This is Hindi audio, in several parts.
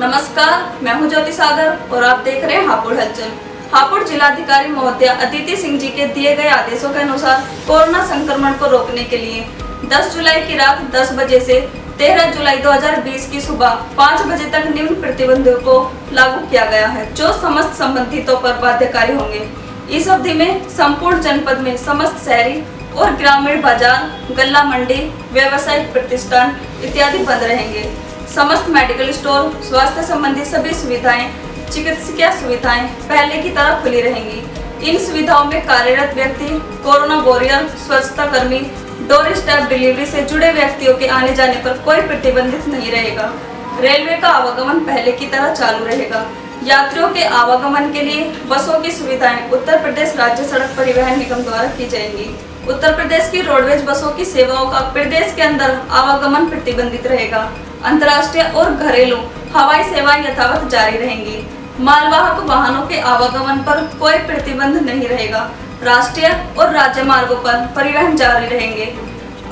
नमस्कार, मैं हूँ ज्योति सागर और आप देख रहे हैं हापुड़ हलचल। हापुड़ जिलाधिकारी महोदय अदिति सिंह जी के दिए गए आदेशों के अनुसार कोरोना संक्रमण को रोकने के लिए 10 जुलाई की रात 10 बजे से 13 जुलाई 2020 की सुबह 5 बजे तक निम्न प्रतिबंधों को लागू किया गया है, जो समस्त संबंधितों पर बाध्यकारी होंगे। इस अवधि में संपूर्ण जनपद में समस्त शहरी और ग्रामीण बाज़ार, गल्ला मंडी, व्यवसायिक प्रतिष्ठान इत्यादि बंद रहेंगे। समस्त मेडिकल स्टोर स्वास्थ्य संबंधी सभी सुविधाएँ, चिकित्सकीय सुविधाएँ पहले की तरह खुली रहेंगी। इन सुविधाओं में कार्यरत व्यक्ति, कोरोना वॉरियर स्वच्छता कर्मी डोर स्टेप डिलीवरी से जुड़े व्यक्तियों के आने जाने पर कोई प्रतिबंधित नहीं रहेगा। रेलवे का आवागमन पहले की तरह चालू रहेगा। यात्रियों के आवागमन के लिए बसों की सुविधाएँ उत्तर प्रदेश राज्य सड़क परिवहन निगम द्वारा की जाएँगी। उत्तर प्रदेश की रोडवेज़ बसों की सेवाओं का प्रदेश के अंदर आवागमन प्रतिबंधित रहेगा। अंतर्राष्ट्रीय और घरेलू हवाई सेवाएँ यथावत जारी रहेंगी। मालवाहक वाहनों के आवागमन पर कोई प्रतिबंध नहीं रहेगा। राष्ट्रीय और राज्य मार्गों पर परिवहन जारी रहेंगे।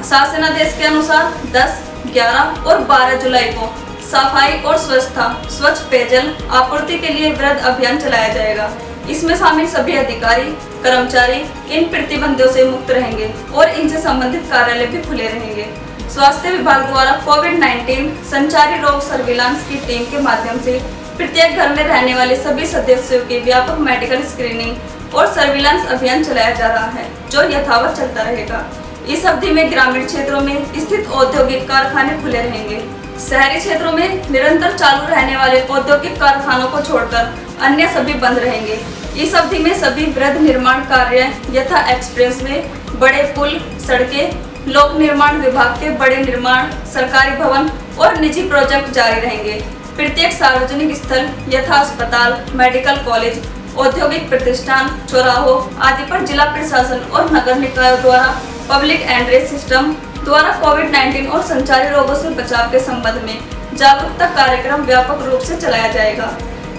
शासनादेश के अनुसार 10, 11 और 12 जुलाई को सफ़ाई और स्वच्छता, स्वच्छ पेयजल आपूर्ति के लिए वृद्ध अभियान चलाया जाएगा। इसमें शामिल सभी अधिकारी, कर्मचारी इन प्रतिबंधों से मुक्त रहेंगे और इनसे संबंधित कार्यालय भी खुले रहेंगे। स्वास्थ्य विभाग द्वारा कोविड 19 संचारी रोग सर्विलांस की टीम के माध्यम से प्रत्येक घर में रहने वाले सभी सदस्यों की व्यापक मेडिकल स्क्रीनिंग और सर्विलांस अभियान चलाया जा रहा है, जो यथावत चलता रहेगा। इस अवधि में ग्रामीण क्षेत्रों में स्थित औद्योगिक कारखाने खुले रहेंगे। शहरी क्षेत्रों में निरंतर चालू रहने वाले औद्योगिक कारखानों को छोड़कर अन्य सभी बंद रहेंगे। इस अवधि में सभी वृद्ध निर्माण कार्य यथा एक्सप्रेस वे, बड़े पुल, सड़कें, लोक निर्माण विभाग के बड़े निर्माण, सरकारी भवन और निजी प्रोजेक्ट जारी रहेंगे। प्रत्येक सार्वजनिक स्थल, यथा अस्पताल, मेडिकल कॉलेज, औद्योगिक प्रतिष्ठान, चौराहों आदि पर जिला प्रशासन और नगर निकायों द्वारा पब्लिक एंड्रेस सिस्टम द्वारा कोविड 19 और संचारी रोगों से बचाव के संबंध में जागरूकता कार्यक्रम व्यापक रूप से चलाया जाएगा।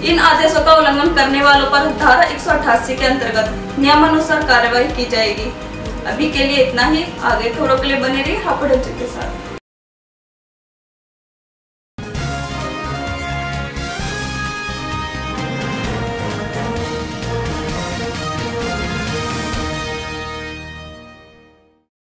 इन आदेशों का उल्लंघन करने वालों पर धारा एक सौ अठासी के अंतर्गत नियमानुसार कार्यवाही की जाएगी। अभी के लिए इतना ही। आगे खबरों के लिए बने रही हापुड़ के साथ।